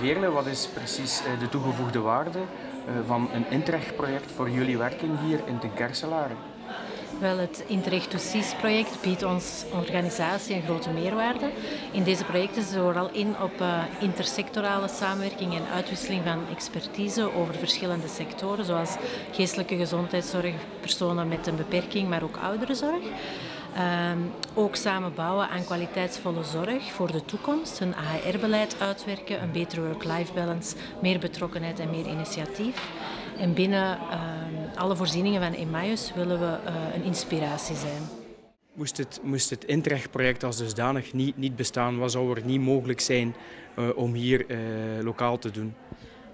Veerle, wat is precies de toegevoegde waarde van een Interreg-project voor jullie werking hier in Ten Kerselaar? Wel, het Interreg to CIS project biedt ons organisatie een grote meerwaarde. In deze projecten zetten we vooral in op intersectorale samenwerking en uitwisseling van expertise over verschillende sectoren, zoals geestelijke gezondheidszorg, personen met een beperking, maar ook ouderenzorg. Uh, ook samen bouwen aan kwaliteitsvolle zorg voor de toekomst, een AHR-beleid uitwerken, een betere work-life balance, meer betrokkenheid en meer initiatief. En binnen uh, alle voorzieningen van Emmaus willen we uh, een inspiratie zijn. Moest het, moest het Interreg-project als dusdanig niet, niet bestaan, wat zou er niet mogelijk zijn uh, om hier lokaal te doen?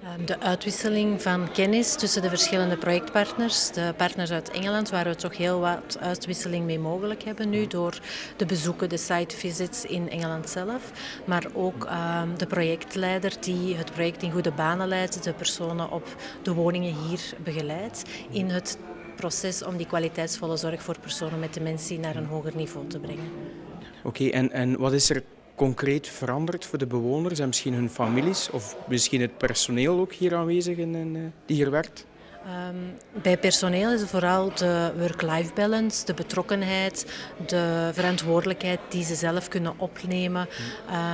Ehm, de uitwisseling van kennis tussen de verschillende projectpartners, de partners uit Engeland, waar we toch heel wat uitwisseling mee mogelijk hebben nu door de bezoeken, de site visits in Engeland zelf, maar ook uh, de projectleider die het project in goede banen leidt, de personen op de woningen hier begeleidt in het proces om die kwaliteitsvolle zorg voor personen met dementie naar een hoger niveau te brengen. Oké, en, en wat is er concreet veranderd voor de bewoners en misschien hun families of misschien het personeel ook hier aanwezig in, in, eh, die hier werkt? Um, bij personeel is het vooral de work-life balance, de betrokkenheid, de verantwoordelijkheid die ze zelf kunnen opnemen.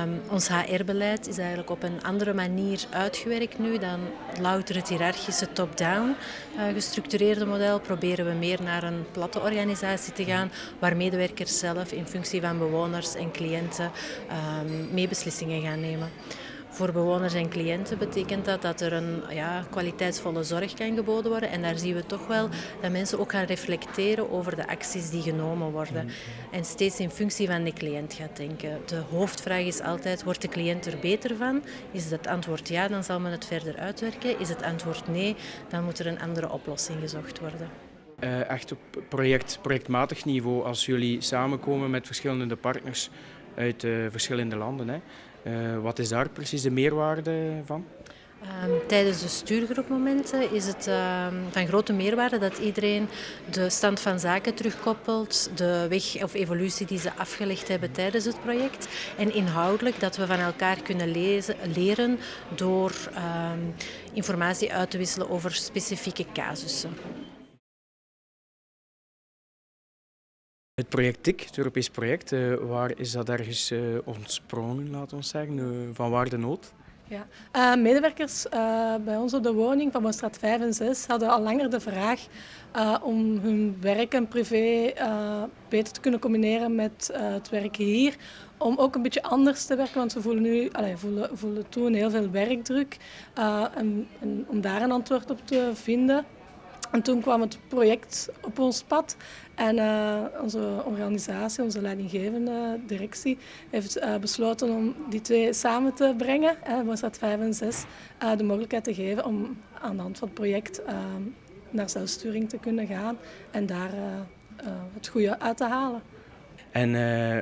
Um, ons HR-beleid is eigenlijk op een andere manier uitgewerkt nu dan louter het hiërarchische top-down uh, gestructureerde model. Proberen we meer naar een platte organisatie te gaan waar medewerkers zelf in functie van bewoners en cliënten um, mee beslissingen gaan nemen. Voor bewoners en cliënten betekent dat dat er een ja, kwaliteitsvolle zorg kan geboden worden. En daar zien we toch wel dat mensen ook gaan reflecteren over de acties die genomen worden. En steeds in functie van de cliënt gaat denken. De hoofdvraag is altijd, wordt de cliënt er beter van? Is het antwoord ja, dan zal men het verder uitwerken. Is het antwoord nee, dan moet er een andere oplossing gezocht worden. Uh, echt op project, projectmatig niveau, als jullie samenkomen met verschillende partners uit uh, verschillende landen. Hè. Uh, wat is daar precies de meerwaarde van? Um, tijdens de stuurgroepmomenten is het um, van grote meerwaarde dat iedereen de stand van zaken terugkoppelt, de weg of evolutie die ze afgelegd hebben tijdens het project en inhoudelijk dat we van elkaar kunnen lezen, leren door um, informatie uit te wisselen over specifieke casussen. Het project TIC, het Europees project, uh, waar is dat ergens uh, ontsprongen, laten we zeggen? Uh, van waar de nood? Ja. medewerkers bij ons op de woning van Bostraat 5 en 6 hadden al langer de vraag om hun werk en privé beter te kunnen combineren met het werken hier. Om ook een beetje anders te werken, want ze voelen nu, allez, voelen, voelen toen heel veel werkdruk. En, en om daar een antwoord op te vinden, en toen kwam het project op ons pad en uh, onze organisatie, onze leidinggevende directie, heeft uh, besloten om die twee samen te brengen, Boostad 5 en 6, uh, de mogelijkheid te geven om aan de hand van het project naar zelfsturing te kunnen gaan en daar het goede uit te halen. En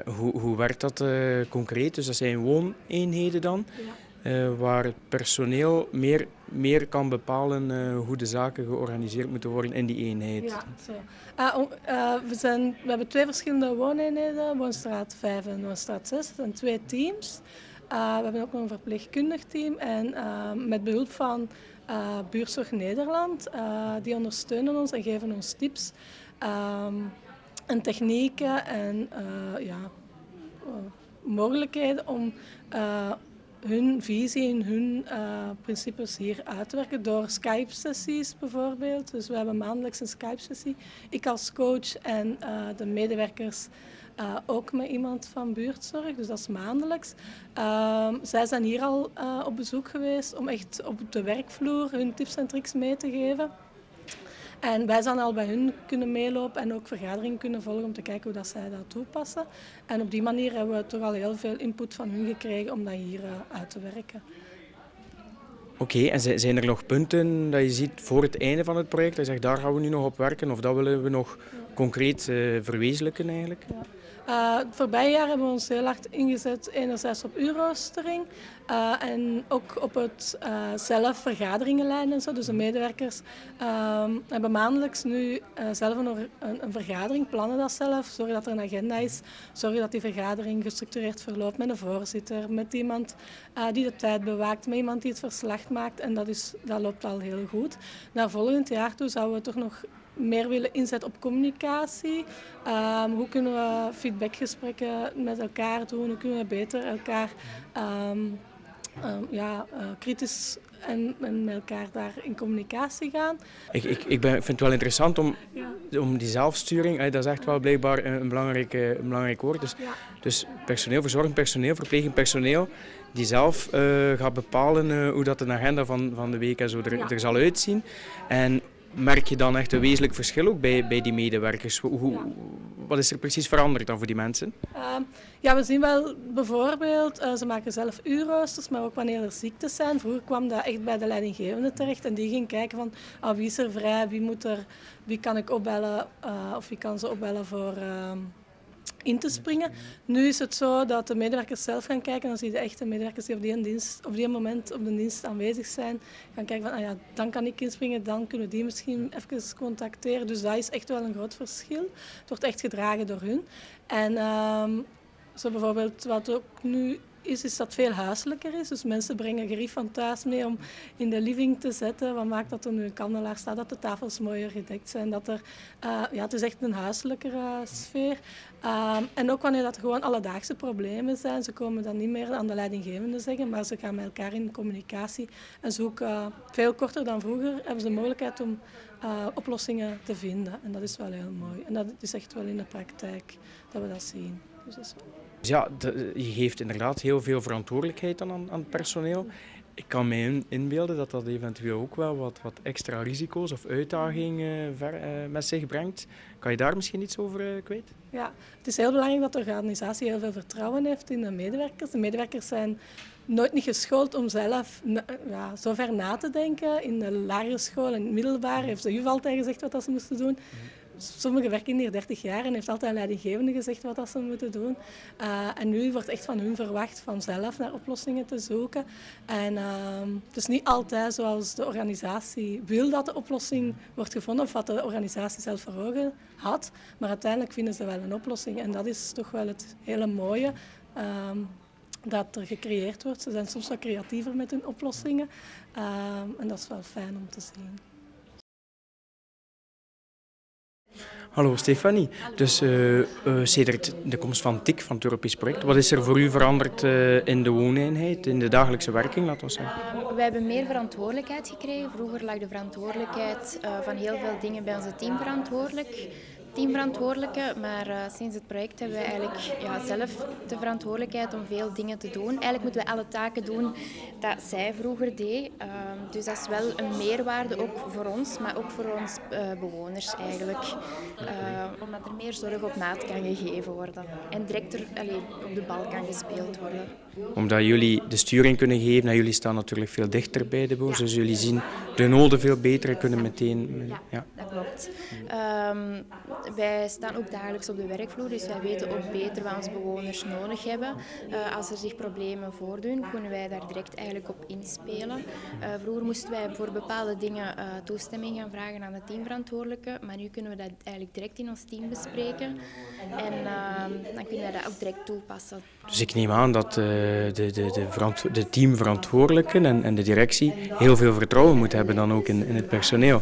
hoe, hoe werkt dat concreet? Dus dat zijn wooneenheden dan? Ja. Uh, waar het personeel meer, meer kan bepalen uh, hoe de zaken georganiseerd moeten worden in die eenheid. Ja, zo. Uh, we, zijn, we hebben twee verschillende wooneenheden, Woonstraat 5 en Woonstraat 6. en twee teams. we hebben ook nog een verpleegkundig team en met behulp van Buurzorg Nederland, die ondersteunen ons en geven ons tips um, en technieken en ja, mogelijkheden om hun visie en hun uh, principes hier uitwerken door Skype-sessies bijvoorbeeld. Dus we hebben maandelijks een Skype-sessie. Ik als coach en uh, de medewerkers uh, ook met iemand van buurtzorg, dus dat is maandelijks. Ehm, zij zijn hier al op bezoek geweest om echt op de werkvloer hun tips en tricks mee te geven. En wij zijn al bij hun kunnen meelopen en ook vergaderingen kunnen volgen om te kijken hoe dat zij dat toepassen. En op die manier hebben we toch al heel veel input van hun gekregen om dat hier uh, uit te werken. Oké, okay, en zijn er nog punten dat je ziet voor het einde van het project? Dat je zegt, daar gaan we nu nog op werken of dat willen we nog concreet uh, verwezenlijken eigenlijk? Ja. Uh, het voorbije jaar hebben we ons heel hard ingezet, enerzijds op uurroostering uh, en ook op het uh, zelf vergaderingen leiden en zo. Dus de medewerkers ehm, hebben maandelijks nu zelf een, een, een, vergadering, plannen dat zelf, zorgen dat er een agenda is, zorgen dat die vergadering gestructureerd verloopt met een voorzitter, met iemand die de tijd bewaakt, met iemand die het verslag maakt en dat, is, dat loopt al heel goed. Naar volgend jaar toe zouden we toch nog meer willen inzetten op communicatie. Um, hoe kunnen we feedbackgesprekken met elkaar doen? Hoe kunnen we beter elkaar um, um, ja, uh, kritisch en, en, met elkaar daar in communicatie gaan. Ik, ik, ik, ben, vind het wel interessant om, ja. om die zelfsturing, dat is echt wel blijkbaar een, belangrijk, een belangrijk woord. Dus, ja. dus personeel, verzorgend personeel, verplegend personeel, die zelf uh, gaat bepalen uh, hoe dat de agenda van, van de week en zo er, ja. er zal uitzien. En merk je dan echt een wezenlijk verschil ook bij, bij die medewerkers? Hoe, wat is er precies veranderd dan voor die mensen? Uh, ja, we zien wel bijvoorbeeld, uh, ze maken zelf uurroosters, maar ook wanneer er ziektes zijn. Vroeger kwam dat echt bij de leidinggevende terecht en die ging kijken van ah, wie is er vrij, wie, moet er, wie kan ik opbellen uh, of wie kan ze opbellen voor ehm, in te springen. Nu is het zo dat de medewerkers zelf gaan kijken. Dan zie je de echte medewerkers die op die, dienst, op die moment op de dienst aanwezig zijn. Gaan kijken van, ah ja, dan kan ik inspringen, dan kunnen die misschien even contacteren. Dus dat is echt wel een groot verschil. Het wordt echt gedragen door hun. En um, zo bijvoorbeeld wat ook nu is, is dat veel huiselijker is. Dus mensen brengen gerief van thuis mee om in de living te zetten. Wat maakt dat er een kandelaar staat, dat de tafels mooier gedekt zijn. Dat er, uh, ja, het is echt een huiselijkere sfeer. Uh, en ook wanneer dat er gewoon alledaagse problemen zijn. Ze komen dan niet meer aan de leidinggevende zeggen, maar ze gaan met elkaar in communicatie en zoeken uh, veel korter dan vroeger. Hebben ze de mogelijkheid om uh, oplossingen te vinden. En dat is wel heel mooi. En dat is echt wel in de praktijk dat we dat zien. Dus dat is wel... Dus ja, de, je geeft inderdaad heel veel verantwoordelijkheid aan, aan het personeel. Ik kan me inbeelden dat dat eventueel ook wel wat, wat extra risico's of uitdagingen uh, met zich brengt. Kan je daar misschien iets over uh, kwijt? Ja, het is heel belangrijk dat de organisatie heel veel vertrouwen heeft in de medewerkers. De medewerkers zijn nooit niet geschoold om zelf ja, zo ver na te denken. In de lagere school en middelbaar heeft de juf altijd gezegd wat dat ze moesten doen. Sommigen werken hier 30 jaar en heeft altijd leidinggevende gezegd wat ze moeten doen. Uh, en nu wordt echt van hun verwacht van zelf naar oplossingen te zoeken. En uh, het is niet altijd zoals de organisatie wil dat de oplossing wordt gevonden of wat de organisatie zelf voor ogen had. Maar uiteindelijk vinden ze wel een oplossing en dat is toch wel het hele mooie. Uh, dat er gecreëerd wordt. Ze zijn soms wat creatiever met hun oplossingen ehm, en dat is wel fijn om te zien. Hallo Stefanie. Dus uh, uh, sedert de komst van TIC, van het Europees project, wat is er voor u veranderd uh, in de wooneenheid, in de dagelijkse werking, laten we zeggen? We hebben meer verantwoordelijkheid gekregen. Vroeger lag de verantwoordelijkheid van heel veel dingen bij onze team verantwoordelijk teamverantwoordelijke, maar uh, sinds het project hebben wij eigenlijk ja, zelf de verantwoordelijkheid om veel dingen te doen. Eigenlijk moeten we alle taken doen dat zij vroeger deed. Uh, dus dat is wel een meerwaarde ook voor ons, maar ook voor ons uh, bewoners eigenlijk. Eh, omdat er meer zorg op maat kan gegeven worden en directer op de bal kan gespeeld worden. Omdat jullie de sturing kunnen geven en jullie staan natuurlijk veel dichter bij de ja. dus jullie zien de noden veel beter en kunnen meteen... Ja, ja. dat klopt. Um, wij staan ook dagelijks op de werkvloer, dus wij weten ook beter wat onze bewoners nodig hebben. Uh, als er zich problemen voordoen, kunnen wij daar direct eigenlijk op inspelen. Uh, vroeger moesten wij voor bepaalde dingen uh, toestemming gaan vragen aan de teamverantwoordelijke, maar nu kunnen we dat eigenlijk direct in ons team bespreken en dan kunnen wij dat ook direct toepassen. Dus ik neem aan dat de, de, de, de teamverantwoordelijken en, en de directie heel veel vertrouwen moeten hebben dan ook in, in het personeel.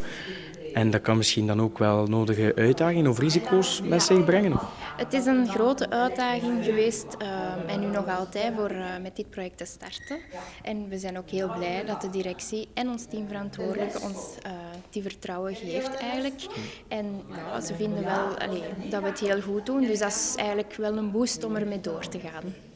En dat kan misschien dan ook wel nodige uitdagingen of risico's met zich brengen. Het is een grote uitdaging geweest uh, en nu nog altijd voor uh, met dit project te starten. En we zijn ook heel blij dat de directie en ons teamverantwoordelijke ons uh, die vertrouwen geeft eigenlijk. En ja, ze vinden wel allee, dat we het heel goed doen, dus dat is eigenlijk wel een boost om ermee door te gaan.